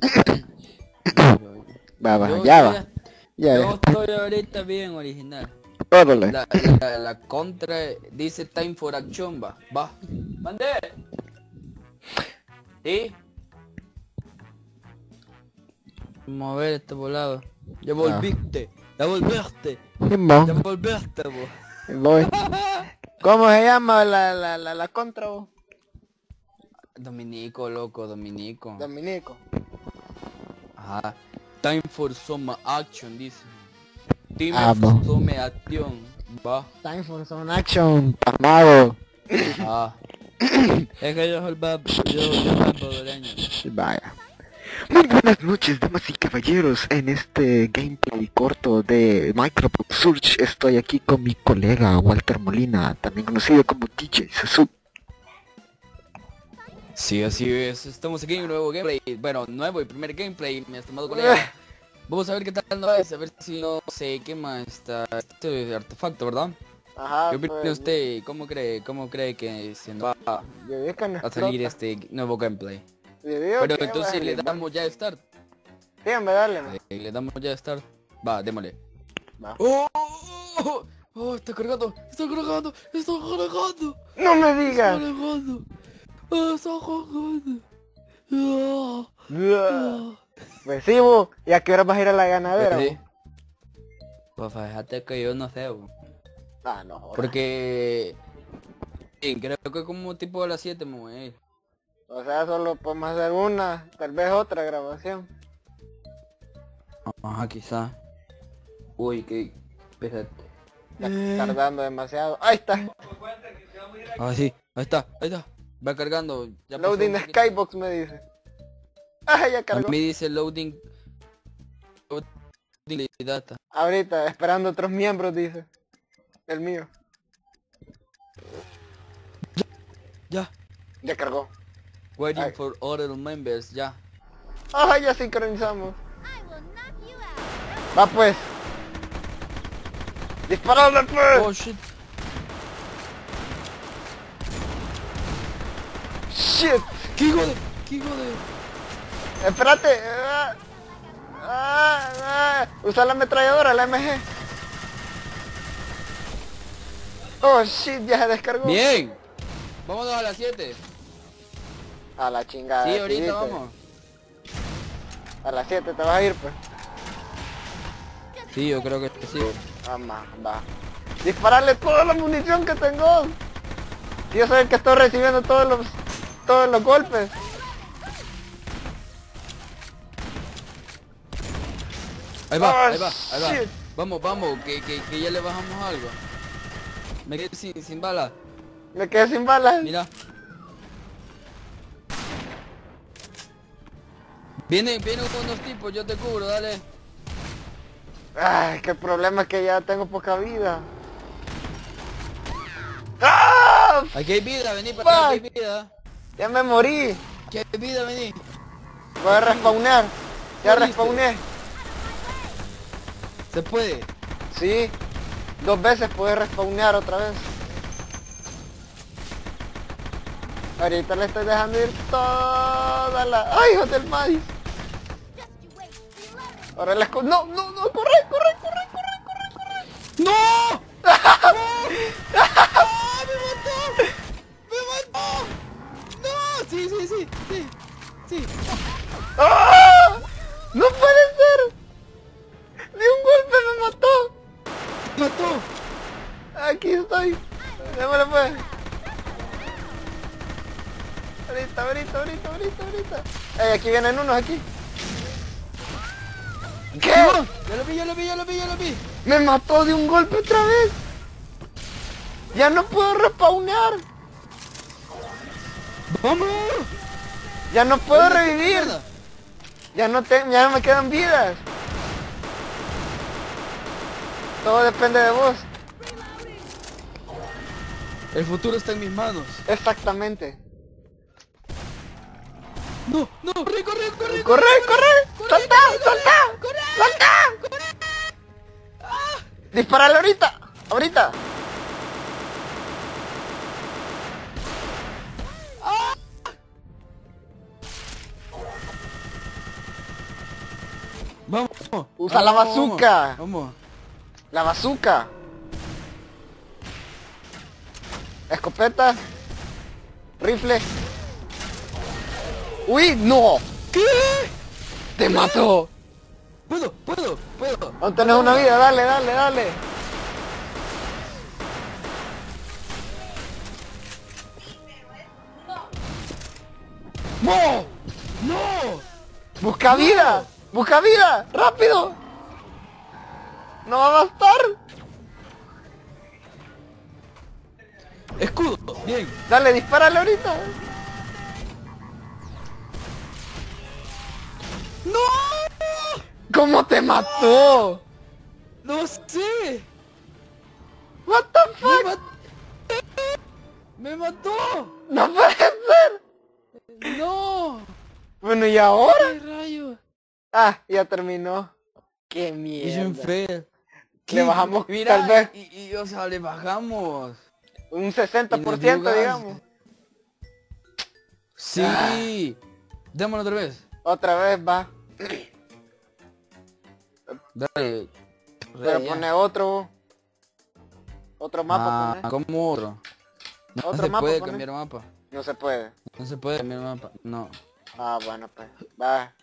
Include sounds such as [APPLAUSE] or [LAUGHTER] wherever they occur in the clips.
[COUGHS] Va, va, Yo ya estoy va. Ya Yo va. estoy ahorita bien original. Órale. La, la, la contra dice time for action, va. Va. Mande. ¿Sí? Vamos a ver este volado. Ya volviste. Ya volviste. Ya volviste, vos. [LAUGHS] ¿Cómo se llama la, la, la, la contra vos? Dominico, loco, Dominico. Dominico. Ajá. Time for some action, dice. Time Ah, for bo. some action. Va. Time for some action, pasmado. Ah. [COUGHS] es que yo soy bab, yo, yo soy salvadoreño. Vaya. Muy buenas noches, damas y caballeros. En este gameplay corto de Microsoft Surge estoy aquí con mi colega Walter Molina, también conocido como DJ Sasu. Sí, así es. Estamos aquí en un nuevo gameplay. Bueno, nuevo y primer gameplay, mi estimado colega. Vamos a ver qué tal no es, a ver si no se quema esta, este artefacto, ¿verdad? Ajá, ¿Qué opina usted? ¿Cómo cree, cómo cree que se nos va a salir este nuevo gameplay? Pero entonces le damos ya start. Sí, hombre, dale. Eh, le damos ya start. Va, démosle. Va. ¡Oh! ¡Oh! ¡Oh! Está cargando, está cargando, está cargando, No me digas. cargando. ¡Oh, está cargando. Pues sí, vos. ¿Y a qué hora vas a ir a la ganadera? Sí. Pues fíjate que yo no sé, bo. Ah, no. jodas. porque sí, creo que como tipo a las 7 me voy a ir. O sea, solo podemos hacer una, tal vez otra grabación. Ajá, quizá. Uy, qué espérate. Ya tardando demasiado. Ahí está. Ah, sí, ahí está, ahí está. Va cargando. Ya pasó Loading. Skybox me dice. Ah, ya A cargó. mí dice loading. Loading data. Ahorita, esperando otros miembros, dice. El mío. Ya. Ya cargó. Waiting Ay. for other members, ya. Ah, ya sincronizamos. Va pues. ¡Disparale pues! Oh shit. ¡Shit! ¿Qué hijo de? ¿Qué hijo de? Espérate. Ah, ah, ah. Usa la ametralladora, la MG. Oh shit, ya se descargó. Bien. Vámonos a las 7. A la chingada. Sí, ahorita vamos. A las 7 te vas a ir pues. Sí, yo creo que sí. Vamos, va. Dispararle toda la munición que tengo. Yo soy el que estoy recibiendo todos los todos los golpes. Ahí va, Oh, ahí va, ahí va. shit. Vamos, vamos, que, que, que ya le bajamos algo. Me quedé sin, sin bala. Me quedé sin balas. Mira. Vienen, vienen unos tipos, yo te cubro, dale. Ay, qué problema es que ya tengo poca vida. ¡Ah! Aquí hay vida, vení para acá, aquí hay vida. Ya me morí. Hay vida, vení. Voy a respawnear. Ya respawné. Se puede. Sí. Dos veces puedes respawnear otra vez. Ahorita le estoy dejando ir toda la... ¡Ay, hijo del maíz! Ahora co- ¡No, no, no! ¡Corre, corre, corre, corre, corre, corre! ¡No! ¡Ah, [LAUGHS] Sí, sí. ¡Ah! ¡No puede ser! ¡De un golpe me mató! ¡Me mató! Aquí estoy. Démosle pues. Ahorita, ahorita, ahorita, ahorita, ahorita. Ey, aquí vienen unos aquí. ¿Qué? Ya lo vi, ya lo vi, ya lo vi, ya lo vi. Me mató de un golpe otra vez. Ya no puedo respawnear. ¡Vamos! Ya no puedo ¿Dónde está revivir. Ya no te, ya no me quedan vidas. Todo depende de vos. El futuro está en mis manos. Exactamente. No, no, corre, corre, corre. ¡Corre, corre! ¡Salta, salta! ¡Salta! ¡Disparale ahorita! ¡Ahorita! Vamos. Usa la bazooka. Vamos. La bazooka. Escopeta. Rifle. Uy, no. ¿Qué? Te mató. Puedo, puedo, puedo. Aún tenés una vida, dale, dale, dale. ¡No! ¡No! Busca vida. Busca vida. Rápido. No va a bastar. Escudo. Bien. Dale, dispárale ahorita. ¡No! ¿Cómo te mató? No sé. What the Me fuck? mató. Me mató. No puede ser. No. Bueno, ¿y ahora? Ah, ya terminó. Qué mierda. fail. Le bajamos Mira, tal vez Y, y, o sea, le bajamos. un Y nos 60% dio digamos. Sí. Démoslo otra vez. Otra vez va. Dale. Pero pone otro. Otro mapa Ah, pone. ¿cómo otro? No Otro se mapa puede pone. cambiar mapa. No se puede. No se puede cambiar mapa. No. Ah, bueno pues. Va.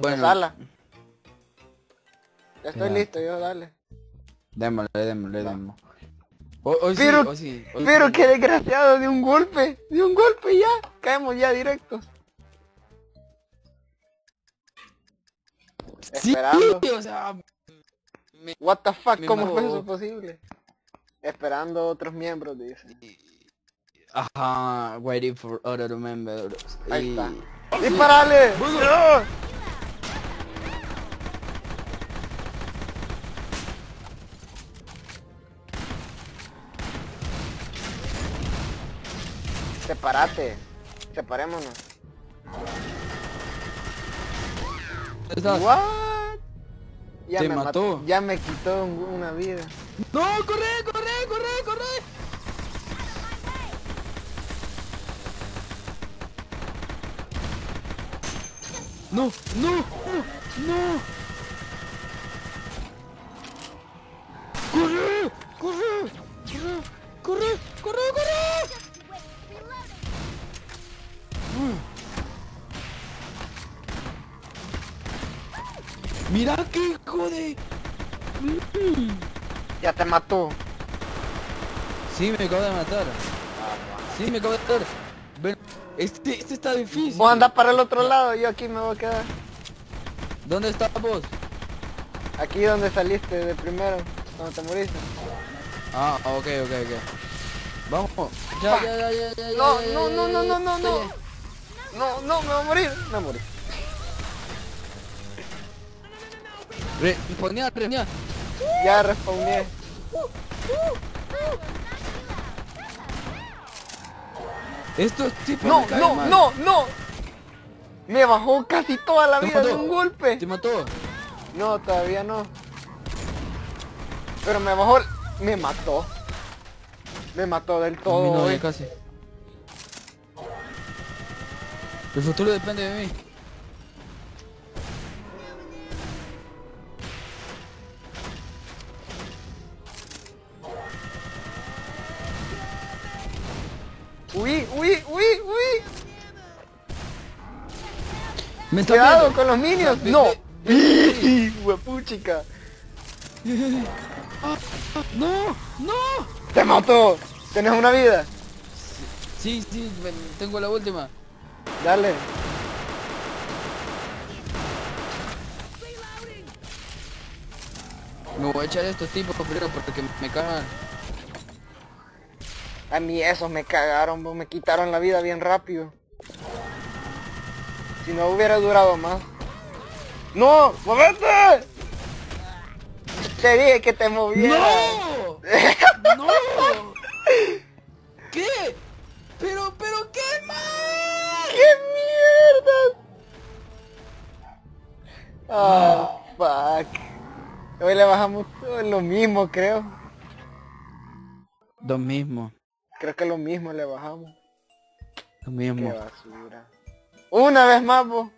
Bueno. Empezala. Ya estoy Ya. listo yo, dale. Démosle, démosle, démosle. Hoy, hoy Pero- sí, hoy sí. hoy Pero qué desgraciado, de un golpe. De un golpe ya. Caemos ya directo. Sí, Esperando. o sea... me- What the fuck, ¿cómo fue eso posible? Esperando otros miembros, dice. Ajá, waiting for other members. Ahí Y- está. ¡Disparale! Bueno. ¡No! Separate. Separémonos. What? Ya Te me mató. Ya me quitó un- una vida. ¡No, corre, corre, corre, corre! No, no, no, no. Ya te mató. Sí, me acabo de matar. Sí, me acabo de matar. Ven, este, este está difícil. Vos andás para el otro lado, yo aquí me voy a quedar. ¿Dónde estás vos? Aquí donde saliste de primero, cuando te moriste. Ah, ok, ok, ok. Vamos. Ya, ya, ya, ya, ya, No, no, no, no, no, no, no. No, no, me voy a morir. Me morí. Re, ponía, ponía. Ya respawné. Estos tipos No, me caen no, mal. no, no. Me bajó casi toda la ¿Te vida de mató? un golpe. ¿Te mató? No, todavía no. Pero me bajó, me mató. Me mató del Mi todo. novia güey. casi. El futuro depende de mí. Me está Cuidado con los minions. No. [LAUGHS] Huepuchica. [LAUGHS] No, no. Te mató. Tienes una vida. Sí, sí, tengo la última. Dale. Me voy a echar a estos tipos primero porque me cagan. A mí esos me cagaron, me quitaron la vida bien rápido. Si no hubiera durado más. ¡No! ¡Movete! Te dije que te movieras. ¡No! [LAUGHS] ¡No! ¿Qué? Pero, pero, ¿qué más? ¡Qué mierda! Ah, fuck. Hoy le bajamos todo lo mismo, creo. Lo mismo, Creo que lo mismo le bajamos. lo Qué mismo. basura. Una vez más, vos.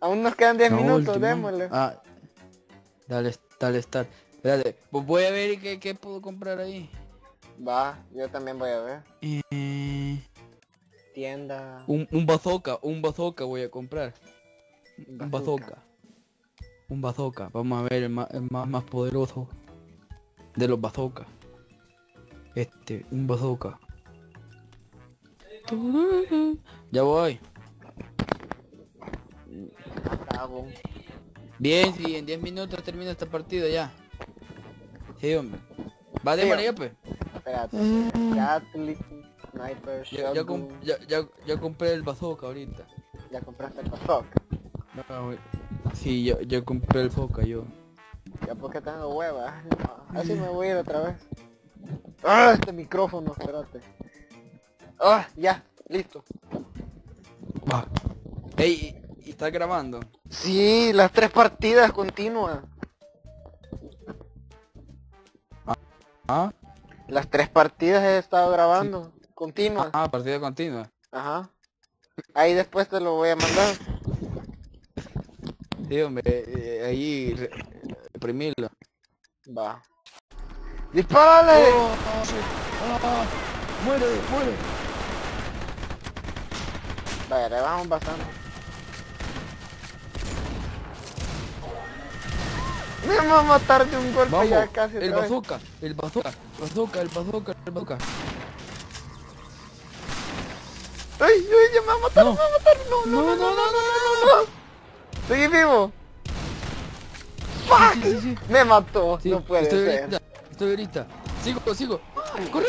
Aún nos quedan 10 La minutos, démosle. Ah, dale, dale, estar. Espérate, pues voy a ver qué, qué puedo comprar ahí. Va, yo también voy a ver. Eh, Tienda. un, un bazooka, un bazooka voy a comprar. Un Bazooka. bazooka. Un bazooka. Vamos a ver el más, el más, más poderoso de los bazookas. Este, un bazooka. Ya voy. Acabo. Bien, sí, en 10 minutos termina esta partida ya. Sí, hombre. Va de Sí, María, pues. Espérate. Mm. Sniper, Ya, ya, com- Shotgun. ya, ya, ya compré el bazooka ahorita. Ya compraste el bazooka. Güey. Sí, ya compré el foca yo. Ya porque tengo huevas. Así me voy a ir otra vez. Ah, este micrófono, espérate. Ah, ya, listo. Va. Ey, ¿y, estás grabando? Sí, las tres partidas continuas. ¿Ah? Las tres partidas he estado grabando. Continuas. Ah, partida continua. Ajá. Ahí después te lo voy a mandar. Sí, hombre, eh, ahí re- reprimirlo. Va. ¡Dispárale! Oh. Ah, muere, muere. Vaya, le bajamos bastante. Me va a matar de un golpe Vamos, ya casi el bazooka, el bazooka, bazooka, el bazooka, el bazooka. ¡Ay, ay, ya me va a matar, No. me va a matar! No, no, no, no, no, no, no, no. ¿Seguí vivo? ¡Fuck! Sí, sí, sí. Me mató, no puede estoy ser. ahorita, estoy ahorita. Sigo, sigo. ¡Corre!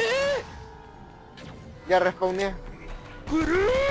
Ya respawné. ¡Corre!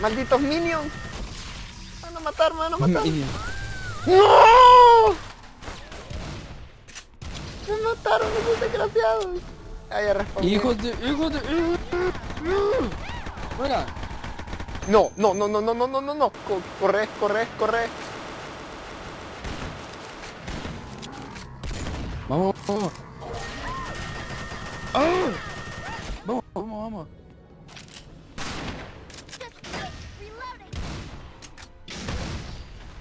Malditos minions. Van a matar, me van a matar. ¡No! Me mataron esos desgraciados. Ah, ya respondí. Hijos de... Hijos de... Fuera. No, no, no, no, no, no, no, no, no. Co- Corre, corre, corre. Vamos, vamos. ¡Ah! Vamos, vamos, vamos.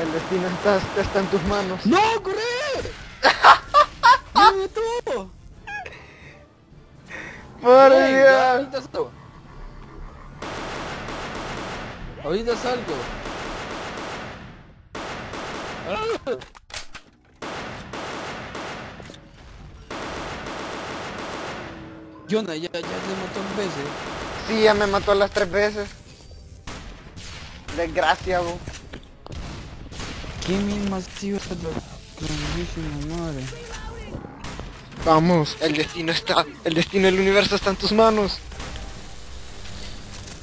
El destino está, está en tus manos. ¡No, corre! [LAUGHS] ¡Me mató! Por Ey, Dios. Ahorita salgo. Ahorita salgo. Ah. Jonah, ya, ya te mató dos veces. Sí, ya me mató las tres veces. Desgracia, bo. ¿Qué misma sido grandísima madre? Vamos, el destino está, el destino del universo está en tus manos.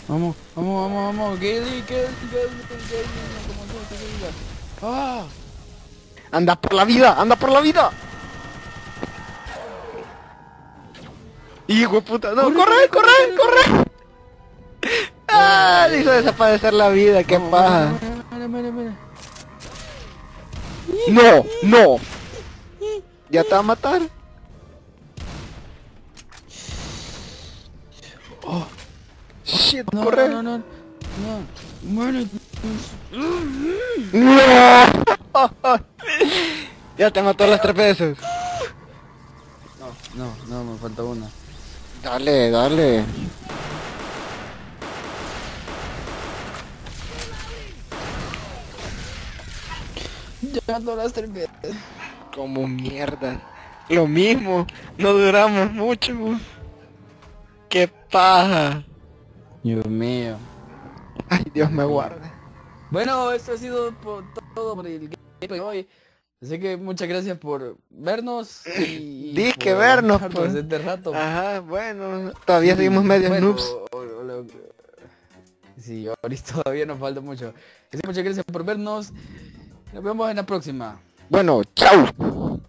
Vamos, vamos, vamos, vamos, Gaylee, Gaylee, Gaylee, como te. ¡Ah! Anda por la vida, anda por la vida. Hijo de puta, no, corre, corre, corre. Ah, le hizo desaparecer la vida, qué paja. Mira, mira, mira. No, no. Ya te va a matar. Oh, Shit, no, corre. no, no, no, no. No. [LAUGHS] Ya te mató las tres veces. No, no, no, me falta una. Dale, dale. Llamando las tres veces. Como mierda. Lo mismo, no duramos mucho. Qué paja. Dios mío. Ay, Dios me guarde. Bueno, esto ha sido por todo por el gameplay de hoy. Así que muchas gracias por vernos y que vernos, pues. este rato. Ajá, bueno, todavía seguimos medio Bueno, noobs. o- o- lo- Sí, ahorita [LAUGHS] todavía nos falta mucho. Así que muchas gracias por vernos. Nos vemos en la próxima. Bueno, chao.